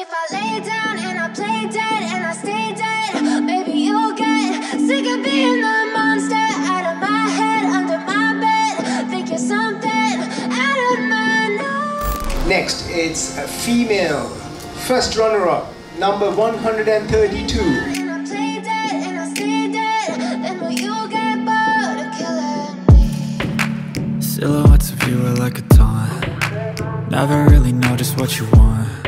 if I lay down and I play dead and I stay dead, maybe you'll get sick of being the monster out of my head, under my bed. Think you're something out of my nose. Next, it's a female. First runner up, number 132. And I play dead and I stay dead, then will you get bored of killing me? Silhouettes of you are like a taunt Never really know just what you want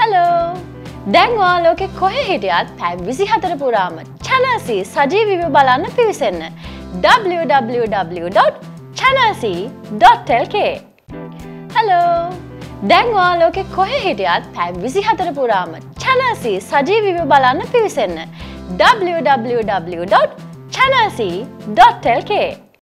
hello දැන් ඔයාලෝකෙ කොහෙ හිටියත් පැ විසි හතර පුරාම චැනසි සජීවිව බලන්න පිවිසන්න. www.channelc.lk hello දැන් ඔයාලෝකෙ කොහෙ හිටියත් පැ විසි හතර පුරාම චැනසි සජීවිව බලන්න පිවිසන්න. www.channelc.lk